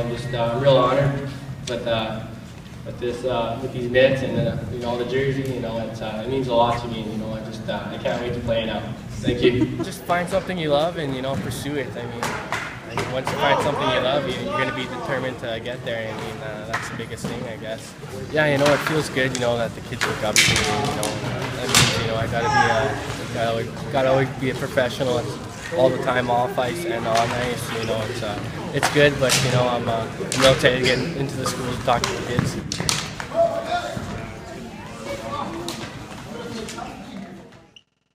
I'm just uh, real honored with uh, with this uh, with these mitts and uh, you know the jersey. You know, uh, it means a lot to me. You know, I just I can't wait to play now. Thank you. Just find something you love and you know pursue it. I mean, once you find something you love, you, you're going to be determined to get there. I mean, uh, that's the biggest thing, I guess. Yeah, you know, it feels good. You know that the kids look up to me. You know, that means you know I got to be a gotta gotta always be a professional all the time off ice and on ice. You know, it's uh, it's good, but you know, I'm, uh, I'm real excited to get into the schools and talk to the kids.